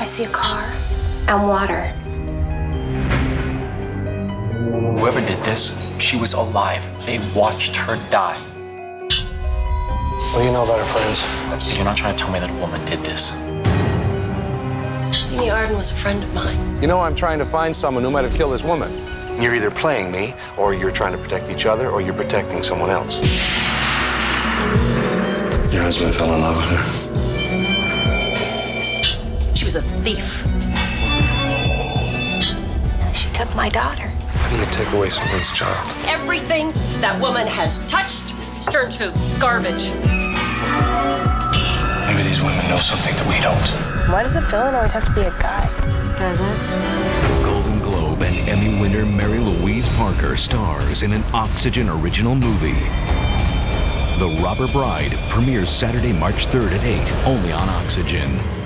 I see a car and water. Whoever did this, she was alive. They watched her die. What do you know about her friends? You're not trying to tell me that a woman did this. Zenia Arden was a friend of mine. You know, I'm trying to find someone who might have killed this woman. You're either playing me, or you're trying to protect each other, or you're protecting someone else. Your husband fell in love with her. She was a thief. She took my daughter. How do you take away someone's child? Everything that woman has touched is turned to garbage. Maybe these women know something that we don't. Why does the villain always have to be a guy? Does it? Golden Globe and Emmy winner Mary Louise Parker stars in an Oxygen original movie. The Robber Bride premieres Saturday, March 3rd at 8, only on Oxygen.